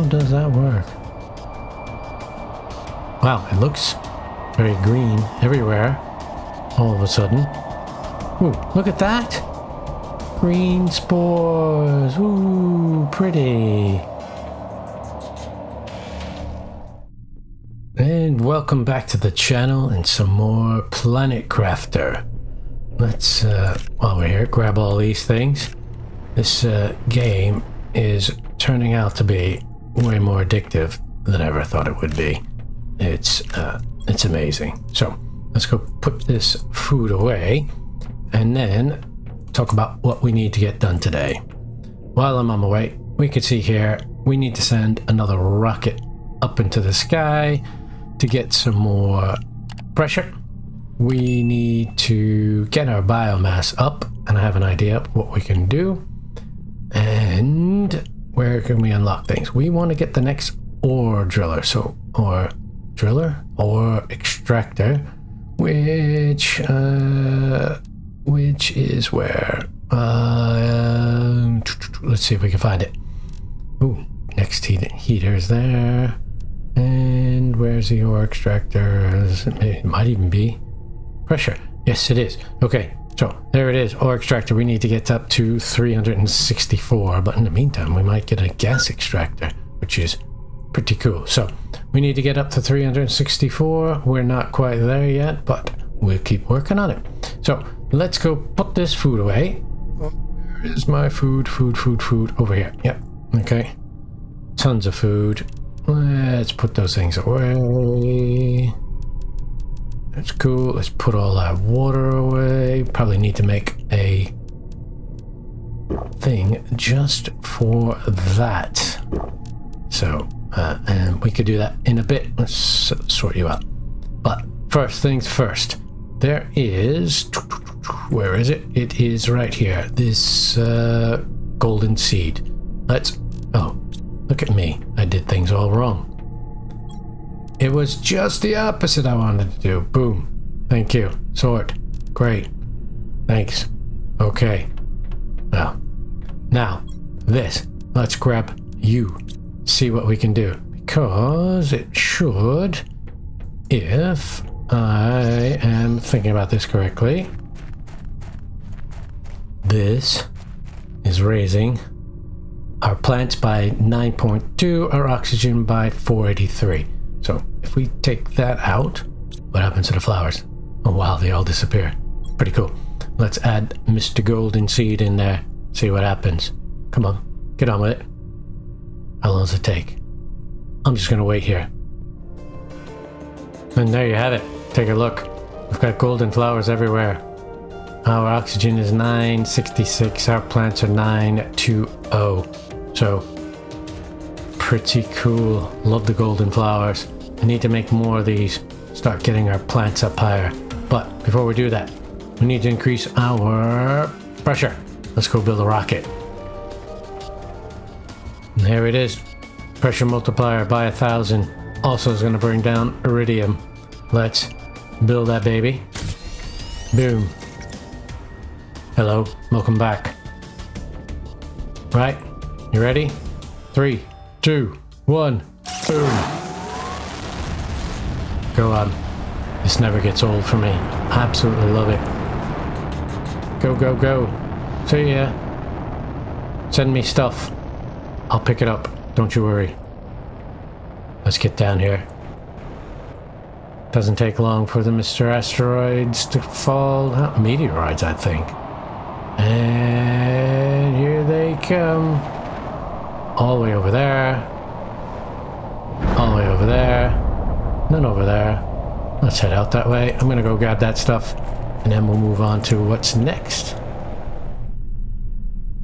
How does that work? Wow, it looks very green everywhere. All of a sudden. Ooh, look at that! Green spores! Ooh, pretty! And welcome back to the channel and some more Planet Crafter. Let's, uh, while we're here, grab all these things. This uh, game is turning out to be way more addictive than I ever thought it would be. It's, uh, it's amazing. So, let's go put this food away and then talk about what we need to get done today. While I'm on my way, we can see here, we need to send another rocket up into the sky to get some more pressure. We need to get our biomass up, and I have an idea what we can do. And where can we unlock things? We want to get the next ore driller, so or driller or extractor, which uh, which is where. Uh, let's see if we can find it. Ooh, next heat heater is there. And where's the ore extractor? It might even be pressure. Yes, it is. Okay, so there it is. Ore extractor. We need to get up to 364. But in the meantime, we might get a gas extractor, which is pretty cool. So we need to get up to 364. We're not quite there yet, but we'll keep working on it. So let's go put this food away. Oh, Where is my food? Food, food, food. Over here. Yep. Okay. Tons of food. Let's put those things away. That's cool. Let's put all that water away. Probably need to make a thing just for that. So, uh, and we could do that in a bit. Let's sort you out. But first things first. There is... Where is it? It is right here. This uh, golden seed. Let's... Oh, Look at me. I did things all wrong. It was just the opposite I wanted to do. Boom. Thank you. Sort. Great. Thanks. Okay. Well. Now, this. Let's grab you. See what we can do. Because it should, if I am thinking about this correctly, this is raising our plants by 9.2, our oxygen by 483. If we take that out, what happens to the flowers? Oh wow, they all disappear. Pretty cool. Let's add Mr. Golden Seed in there, see what happens. Come on, get on with it. How long does it take? I'm just gonna wait here. And there you have it. Take a look. We've got golden flowers everywhere. Our oxygen is 966, our plants are 920. So, pretty cool. Love the golden flowers. I need to make more of these. Start getting our plants up higher. But before we do that, we need to increase our pressure. Let's go build a rocket. And there it is. Pressure multiplier by a thousand. Also is going to bring down iridium. Let's build that baby. Boom. Hello, welcome back. Right, you ready? Three, two, one, boom. Go on. This never gets old for me. Absolutely love it. Go, go, go. See ya. Send me stuff. I'll pick it up. Don't you worry. Let's get down here. Doesn't take long for the Mr. Asteroids to fall. meteoroids, I think. And here they come. All the way over there. All the way over there. None over there. Let's head out that way. I'm gonna go grab that stuff and then we'll move on to what's next.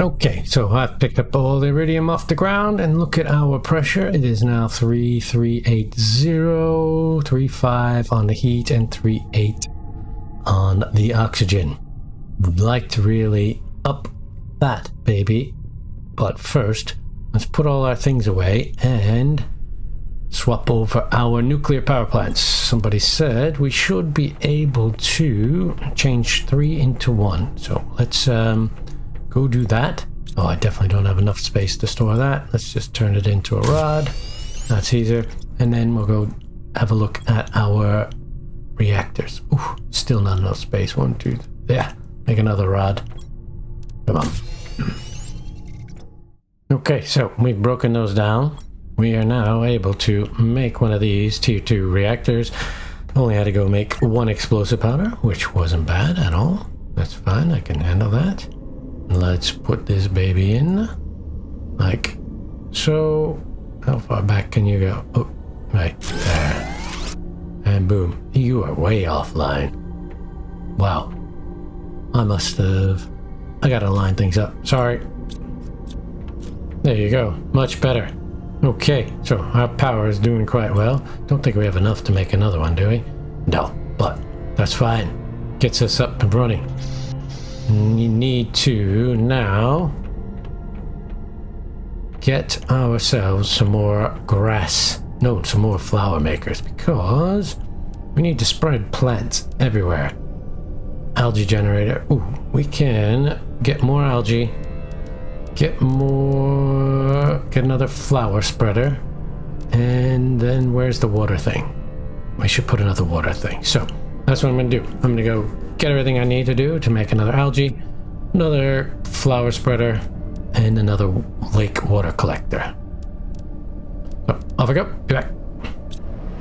Okay, so I've picked up all the iridium off the ground and look at our pressure. It is now 3380, 35 on the heat and 38 on the oxygen. Would like to really up that baby, but first Let's put all our things away and swap over our nuclear power plants. Somebody said we should be able to change three into one. So let's um, go do that. Oh, I definitely don't have enough space to store that. Let's just turn it into a rod. That's easier. And then we'll go have a look at our reactors. Ooh, still not enough space. One, two, yeah. Make another rod. Come on. Okay, so we've broken those down. We are now able to make one of these tier 2 reactors. Only had to go make one explosive powder, which wasn't bad at all. That's fine, I can handle that. Let's put this baby in. Like so. How far back can you go? Oh, right there. And boom, you are way offline. Wow. I must have... I gotta line things up. Sorry. There you go. Much better. Okay, so our power is doing quite well. Don't think we have enough to make another one, do we? No, but that's fine. Gets us up and running. We need to now get ourselves some more grass. No, some more flower makers because we need to spread plants everywhere. Algae generator. Ooh, we can get more algae. Get more... Get another flower spreader. And then where's the water thing? We should put another water thing. So, that's what I'm going to do. I'm going to go get everything I need to do to make another algae, another flower spreader, and another lake water collector. Off I go. Be back.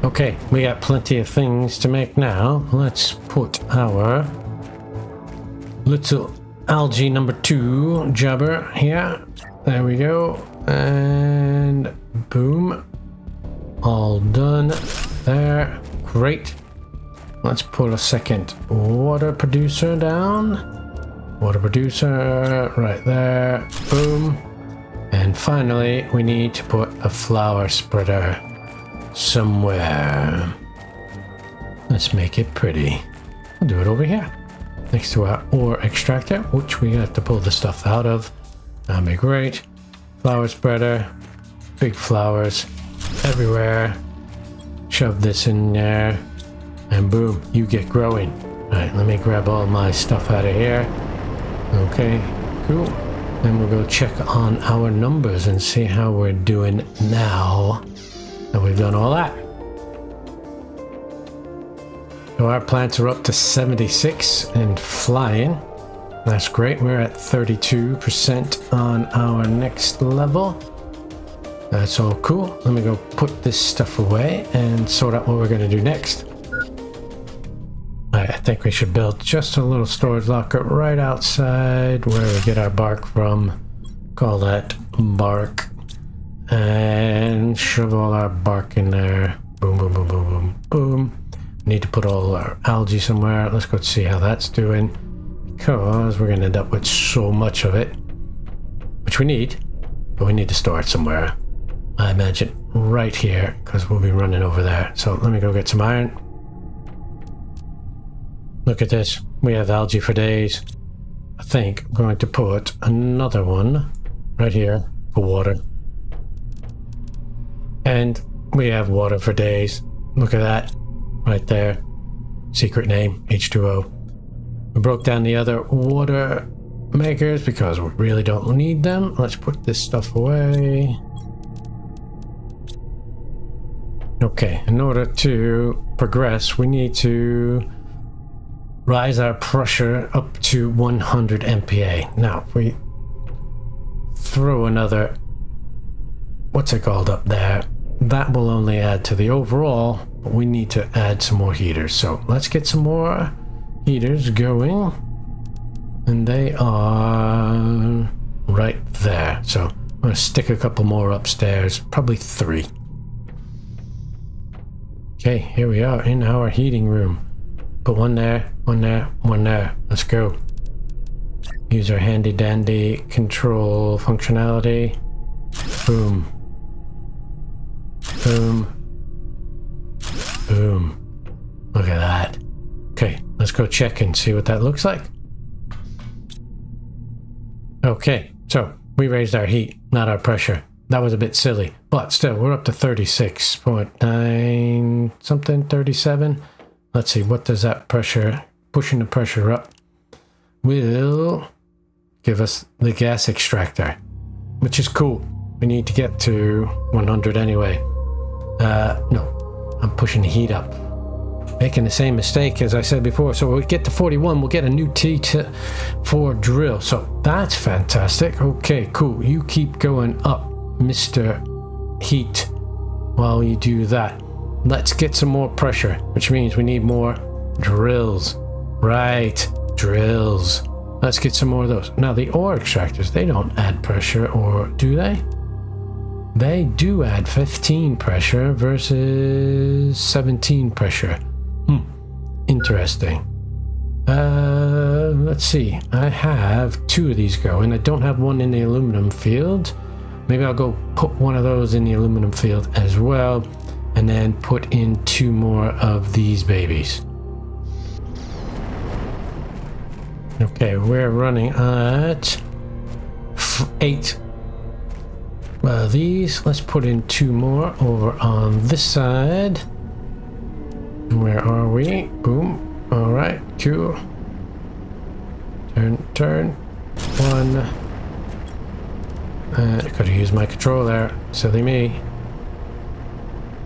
Okay, we got plenty of things to make now. Let's put our little algae number two jabber here. There we go. And boom. All done. There. Great. Let's pull a second water producer down. Water producer right there. Boom. And finally, we need to put a flower spreader somewhere. Let's make it pretty. I'll do it over here. Next to our ore extractor, which we have to pull the stuff out of. That'd be great. Flower spreader. Big flowers everywhere. Shove this in there. And boom, you get growing. Alright, let me grab all my stuff out of here. Okay, cool. Then we'll go check on our numbers and see how we're doing now that we've done all that. So our plants are up to 76 and flying. That's great. We're at 32% on our next level. That's all cool. Let me go put this stuff away and sort out what we're going to do next. I think we should build just a little storage locker right outside where we get our bark from. Call that bark. And shove all our bark in there. Need to put all our algae somewhere. Let's go see how that's doing. Because we're going to end up with so much of it. Which we need. But we need to store it somewhere. I imagine right here. Because we'll be running over there. So let me go get some iron. Look at this. We have algae for days. I think I'm going to put another one right here for water. And we have water for days. Look at that. Right there. Secret name, H2O. We broke down the other water makers because we really don't need them. Let's put this stuff away. Okay, in order to progress, we need to rise our pressure up to 100 MPa. Now, if we throw another, what's it called up there, that will only add to the overall, we need to add some more heaters. So let's get some more heaters going. And they are right there. So I'm going to stick a couple more upstairs, probably three. Okay, here we are in our heating room. Put one there, one there, one there. Let's go. Use our handy dandy control functionality. Boom. Boom. Boom. Look at that. Okay, let's go check and see what that looks like. Okay, so we raised our heat, not our pressure. That was a bit silly, but still, we're up to 36.9 something, 37. Let's see, what does that pressure, pushing the pressure up, will give us the gas extractor, which is cool. We need to get to 100 anyway. Uh, no, I'm pushing the heat up. Making the same mistake as I said before. So we get to 41, we'll get a new T4 drill. So that's fantastic. Okay, cool. You keep going up, Mr. Heat, while you do that. Let's get some more pressure, which means we need more drills. Right, drills. Let's get some more of those. Now the ore extractors, they don't add pressure, or do they? They do add 15 pressure versus 17 pressure. Hmm, interesting. Uh, let's see. I have two of these going. I don't have one in the aluminum field. Maybe I'll go put one of those in the aluminum field as well, and then put in two more of these babies. Okay, we're running at eight. Well, these, let's put in two more over on this side. Where are we? Boom. All right, two. Turn, turn. One. Uh, could have used my control there. Silly me.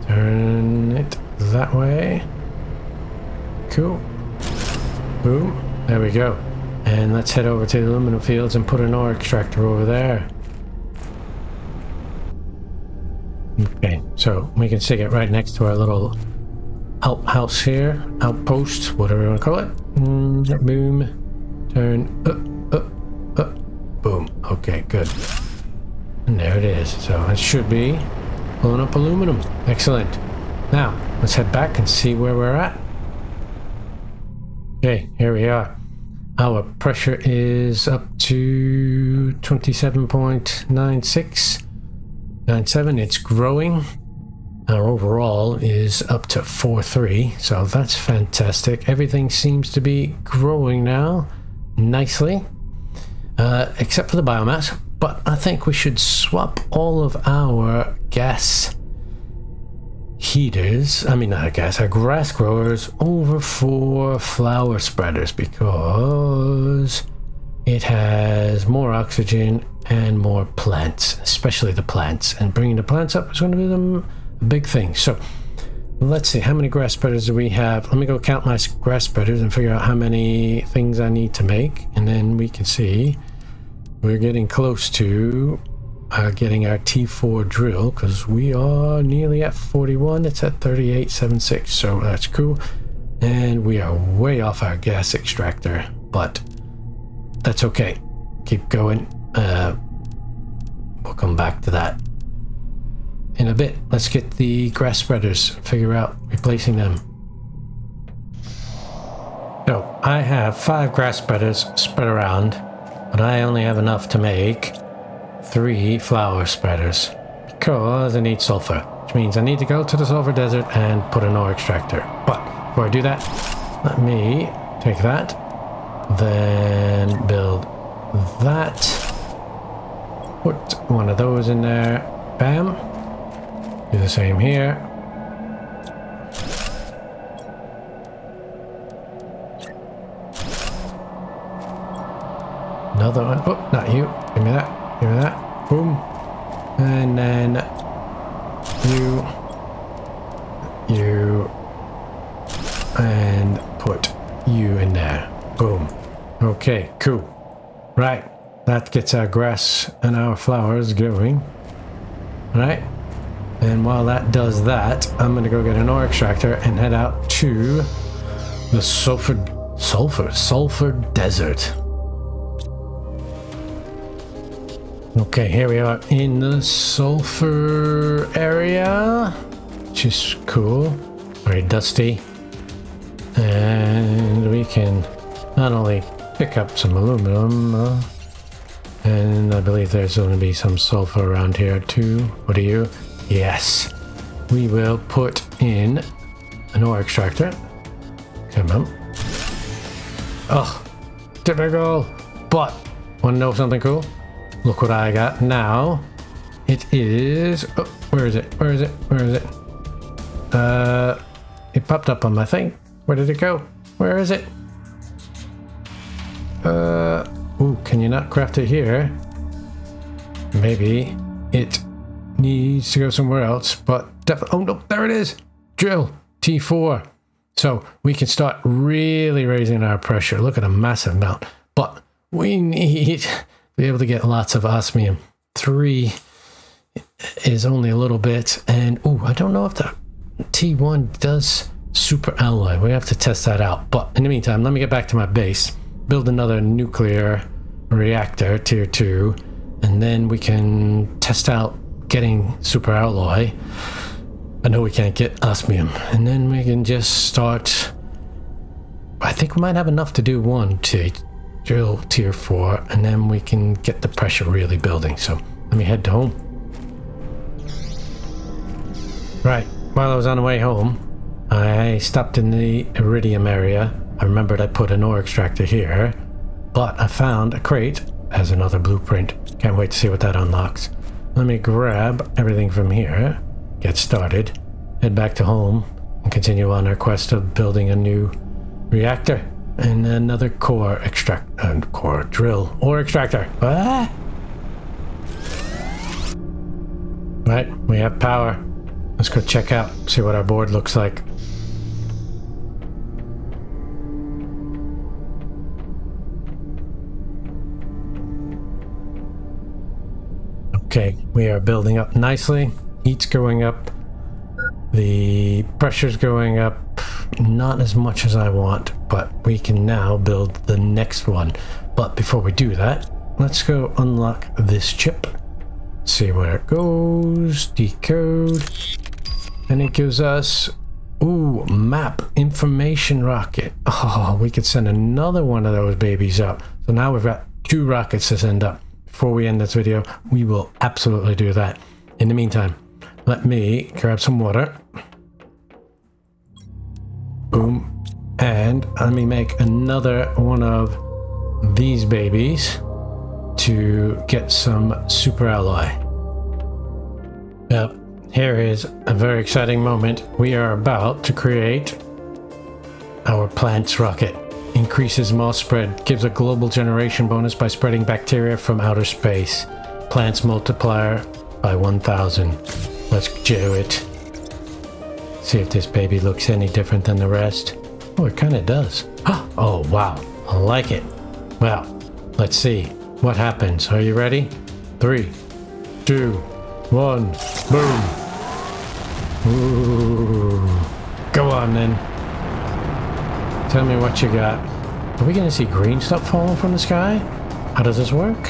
Turn it that way. Cool. Boom. There we go. And let's head over to the aluminum fields and put an ore extractor over there. Okay, so we can stick it right next to our little outhouse here, outpost, whatever you want to call it. Mm, boom, turn, up, up, up, boom. Okay, good. And there it is. So it should be pulling up aluminum. Excellent. Now, let's head back and see where we're at. Okay, here we are. Our pressure is up to 27.96, 97. It's growing. Our overall is up to 4.3, so that's fantastic. Everything seems to be growing now nicely, uh, except for the biomass. But I think we should swap all of our gas heaters, I mean, I guess, our grass growers over for flower spreaders because it has more oxygen and more plants, especially the plants. And bringing the plants up is going to be the big thing. So let's see, how many grass spreaders do we have? Let me go count my grass spreaders and figure out how many things I need to make. And then we can see we're getting close to uh, getting our T4 drill because we are nearly at 41. It's at 38.76, so that's cool. And we are way off our gas extractor, but that's okay. Keep going. Uh, we'll come back to that in a bit. Let's get the grass spreaders, figure out replacing them. So I have five grass spreaders spread around, but I only have enough to make three flower spreaders because I need sulfur, which means I need to go to the sulfur desert and put an ore extractor. But before I do that, let me take that, then build that, put one of those in there, bam, do the same here. Another one. Oh, not you. Give me that. Give me that. Boom. And then you, you, and put you in there. Boom. Okay, cool. Right. That gets our grass and our flowers growing. Right. And while that does that, I'm going to go get an ore extractor and head out to the sulfur, sulfur, sulfur desert. Okay, here we are in the sulfur area, which is cool. Very dusty. And we can not only pick up some aluminum, uh, and I believe there's going to be some sulfur around here too. What are you? Yes. We will put in an ore extractor. Come on. Oh, typical. But, want to know something cool? Look what I got now. It is... Oh, where is it? Where is it? Where is it? Uh, it popped up on my thing. Where did it go? Where is it? Uh, Ooh, can you not craft it here? Maybe it needs to go somewhere else, but definitely. Oh no, there it is! Drill T4. So we can start really raising our pressure. Look at a massive amount. But we need to be able to get lots of osmium. Three is only a little bit. And oh, I don't know if the T1 does super alloy. We have to test that out. But in the meantime, let me get back to my base, build another nuclear reactor, tier two, and then we can test out getting super alloy. I know we can't get osmium. And then we can just start... I think we might have enough to do one to drill tier 4, and then we can get the pressure really building. So let me head to home. Right, while I was on the way home, I stopped in the iridium area. I remembered I put an ore extractor here, but I found a crate as another blueprint. Can't wait to see what that unlocks. Let me grab everything from here, get started, head back to home, and continue on our quest of building a new reactor and another core extract and core drill or extractor. Ah! Right, we have power. Let's go check out, see what our board looks like. Okay, we are building up nicely. Heat's going up. The pressure's going up. Not as much as I want, but we can now build the next one. But before we do that, let's go unlock this chip. See where it goes. Decode. And it gives us Ooh, map information rocket. Oh, we could send another one of those babies up. So now we've got two rockets to send up. Before we end this video, we will absolutely do that. In the meantime, let me grab some water. Boom. And let me make another one of these babies to get some super alloy. Now, here is a very exciting moment. We are about to create our plants rocket. Increases moss spread, gives a global generation bonus by spreading bacteria from outer space. Plants multiplier by 1000. Let's do it. See if this baby looks any different than the rest. Oh, it kind of does. Oh, wow. I like it. Well, let's see. What happens? Are you ready? Three, two, one, boom. Ooh. Go on then. Tell me what you got. Are we gonna see green stuff falling from the sky? How does this work?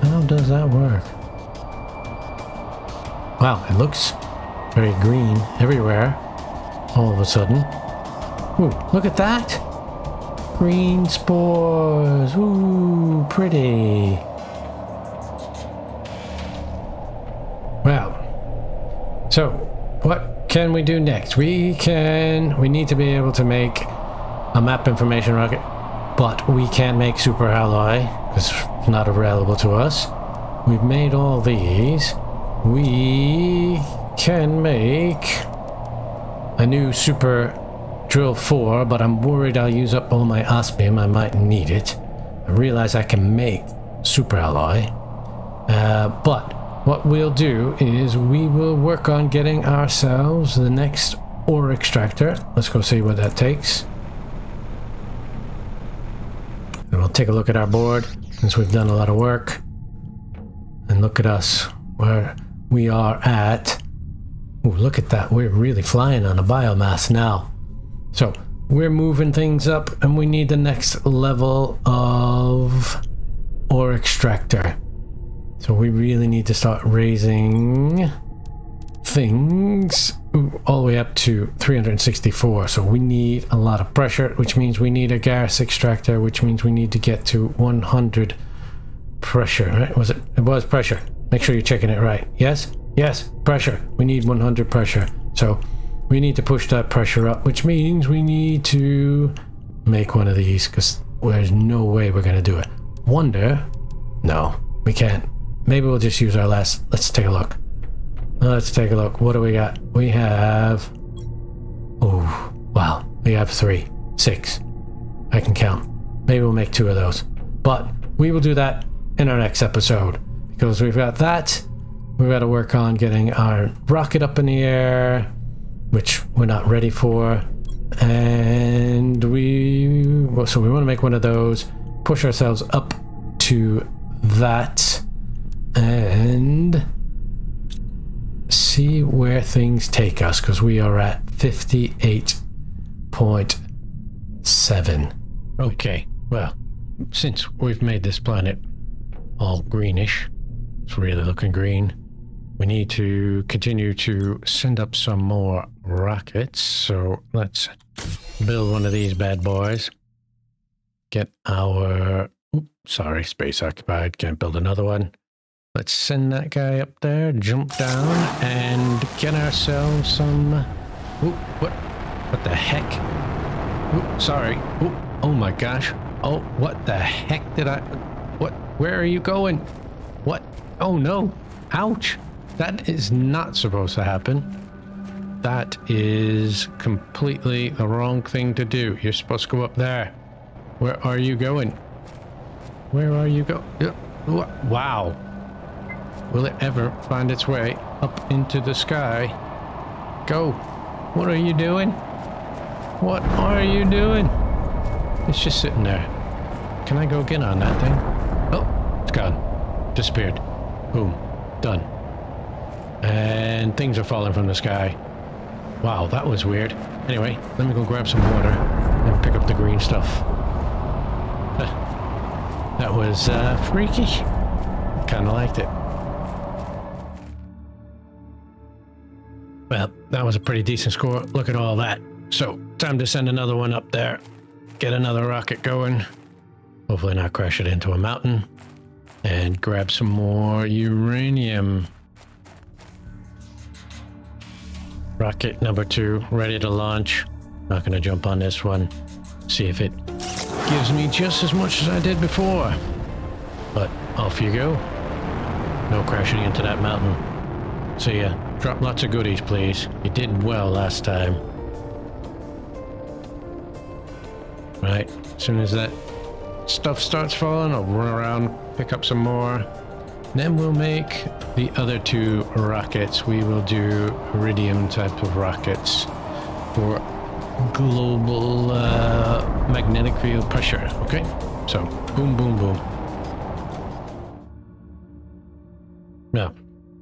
How does that work? Wow, it looks very green everywhere. All of a sudden. Ooh, look at that! Green spores! Ooh, pretty! Well, so what can we do next? We can... We need to be able to make a map information rocket, but we can't make super alloy because it's not available to us. We've made all these we can make a new super drill 4 but I'm worried I'll use up all my osmium I might need it I realize I can make super alloy uh, but what we'll do is we will work on getting ourselves the next ore extractor let's go see what that takes and we'll take a look at our board since we've done a lot of work and look at us we're we are at... Ooh, look at that. We're really flying on a biomass now. So, we're moving things up and we need the next level of ore extractor. So we really need to start raising things ooh, all the way up to 364. So we need a lot of pressure, which means we need a gas extractor, which means we need to get to 100 pressure, right? Was it? It was pressure. Make sure you're checking it right. Yes? Yes, pressure. We need 100 pressure. So we need to push that pressure up, which means we need to make one of these because there's no way we're going to do it. Wonder? No, we can't. Maybe we'll just use our last. Let's take a look. Let's take a look. What do we got? We have. Oh, wow. We have three, six. I can count. Maybe we'll make two of those. But we will do that in our next episode because we've got that. We've got to work on getting our rocket up in the air, which we're not ready for. And we, so we want to make one of those, push ourselves up to that, and see where things take us because we are at 58.7. Okay, well, since we've made this planet all greenish, it's really looking green, we need to continue to send up some more rockets. So let's build one of these bad boys. Get our... Oops, sorry, space occupied. Can't build another one. Let's send that guy up there, jump down, and get ourselves some... Ooh, what? What the heck? Sorry. Oh my gosh. Oh, what the heck did I... What? Where are you going? What? Oh no. Ouch. That is not supposed to happen. That is completely the wrong thing to do. You're supposed to go up there. Where are you going? Where are you go? Wow. Will it ever find its way up into the sky? Go. What are you doing? What are you doing? It's just sitting there. Can I go get on that thing? Oh, it's gone. Disappeared. Boom. Done. And things are falling from the sky. Wow, that was weird. Anyway, let me go grab some water and pick up the green stuff. That was uh, freaky. Kind of liked it. That was a pretty decent score. Look at all that. So, time to send another one up there. Get another rocket going. Hopefully not crash it into a mountain. And grab some more uranium. Rocket number two, ready to launch. Not going to jump on this one. See if it gives me just as much as I did before. But off you go. No crashing into that mountain. See ya. Drop lots of goodies, please. You did well last time. Right, as soon as that stuff starts falling, I'll run around, pick up some more. Then we'll make the other two rockets. We will do iridium type of rockets for global uh, magnetic field pressure. Okay, so boom, boom, boom. Yeah,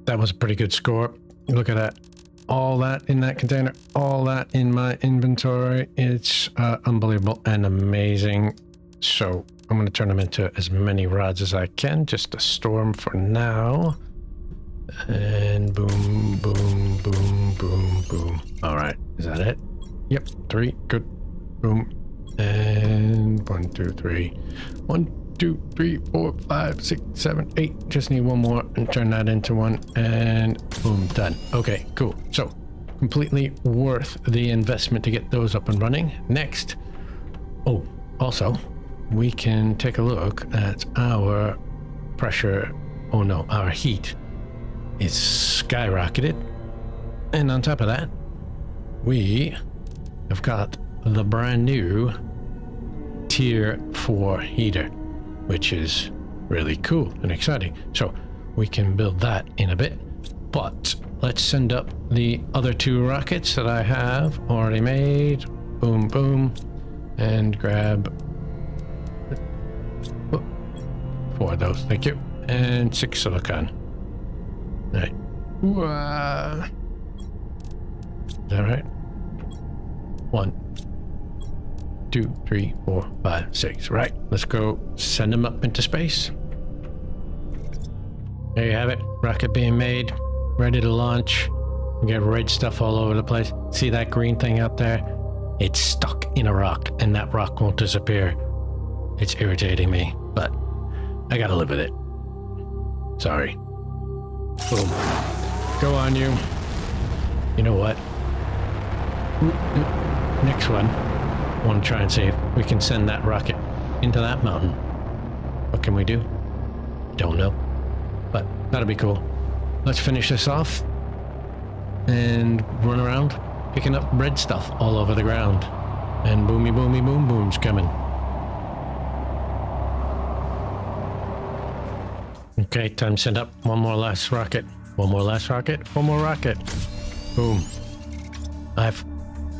that was a pretty good score. Look at that. All that in that container, all that in my inventory. It's uh, unbelievable and amazing. So I'm going to turn them into as many rods as I can just to store them for now. And boom, boom, boom, boom, boom. All right, is that it? Yep, three, good. Boom. And one, two, three. One, two, three, four, five, six, seven, eight. Just need one more and turn that into one. And boom, done. Okay, cool. So completely worth the investment to get those up and running. Next. Oh, also, we can take a look at our pressure. Oh no, our heat is skyrocketed. And on top of that, we have got the brand new tier 4 heater which is really cool and exciting. So we can build that in a bit. But let's send up the other two rockets that I have already made. Boom, boom. And grab four of those. Thank you. And six silicon. All right. Is that right? One, two, three, four, five, six. Right, let's go send them up into space. There you have it. Rocket being made, ready to launch. We got red stuff all over the place. See that green thing out there? It's stuck in a rock, and that rock won't disappear. It's irritating me, but I gotta live with it. Sorry. Boom. Go on, you. You know what? Next one want to try and see if we can send that rocket into that mountain. What can we do? Don't know. But that'll be cool. Let's finish this off and run around picking up red stuff all over the ground. And boomy boomy boom boom's coming. Okay, time to send up one more last rocket. One more last rocket. One more rocket. Boom. I've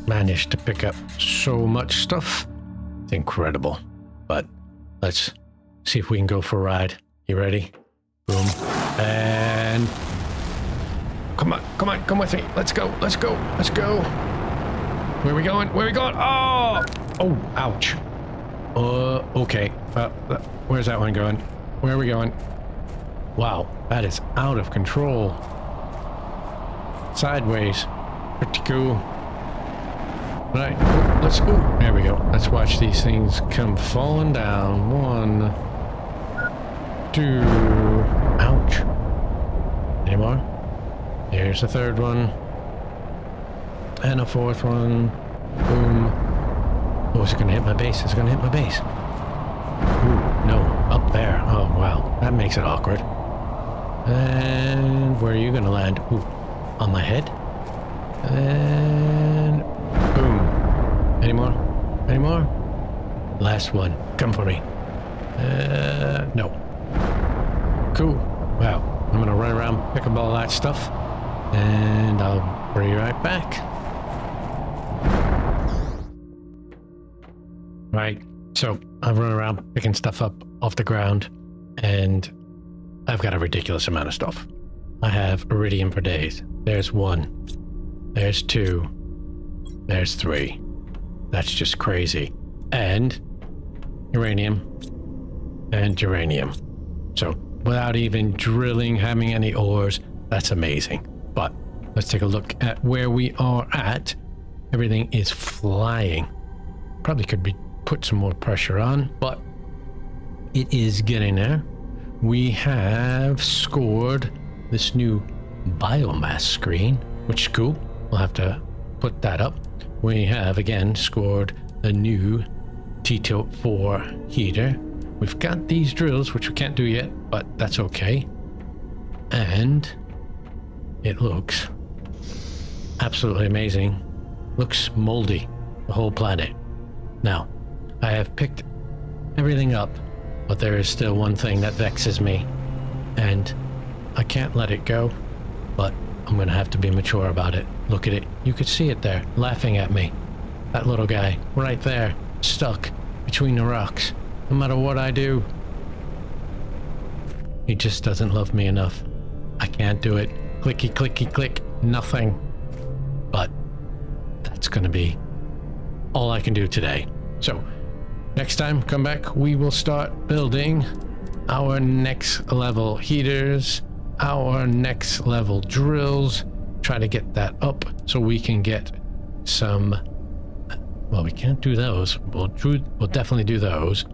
managed to pick up so much stuff. It's incredible. But let's see if we can go for a ride. You ready? Boom. And come on, come on, come with me. Let's go, let's go, let's go. Where are we going? Where are we going? Oh! Oh, ouch. Uh, okay. Uh, where's that one going? Where are we going? Wow, that is out of control. Sideways. Pretty cool. Right, let's, oh, there we go. Let's watch these things come falling down. One, two, ouch. Any more? Here's the third one. And a fourth one. Boom. Oh, is it gonna hit my base? Is it gonna hit my base? Ooh, no, up there. Oh, wow. That makes it awkward. And where are you gonna land? Ooh, on my head? And boom. Any more? Any more? Last one. Come for me. Uh, no. Cool. Wow. I'm gonna run around, pick up all that stuff, and I'll you right back. Right. So I've run around picking stuff up off the ground, and I've got a ridiculous amount of stuff. I have iridium for days. There's one. There's two. There's three. That's just crazy. And uranium and uranium. So without even drilling, having any ores, that's amazing. But let's take a look at where we are at. Everything is flying. Probably could be put some more pressure on, but it is getting there. We have scored this new biomass screen, which is cool. We'll have to put that up. We have again scored a new T-tilt 4 heater. We've got these drills, which we can't do yet, but that's okay. And it looks absolutely amazing. Looks moldy, the whole planet. Now, I have picked everything up, but there is still one thing that vexes me, and I can't let it go, but I'm gonna have to be mature about it. Look at it. You could see it there, laughing at me. That little guy, right there, stuck between the rocks. No matter what I do, he just doesn't love me enough. I can't do it. Clicky, clicky, click. Nothing. But that's gonna be all I can do today. So, Next time, come back, we will start building our next level heaters, our next level drills, try to get that up so we can get some, well, we can't do those. We'll, do, we'll definitely do those.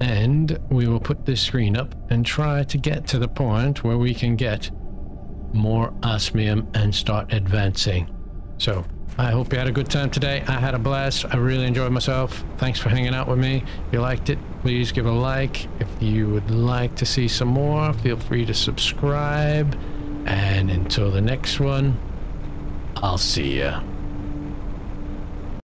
And we will put this screen up and try to get to the point where we can get more osmium and start advancing. So I hope you had a good time today. I had a blast. I really enjoyed myself. Thanks for hanging out with me. If you liked it, please give a like. If you would like to see some more, feel free to subscribe. And until the next one, I'll see ya.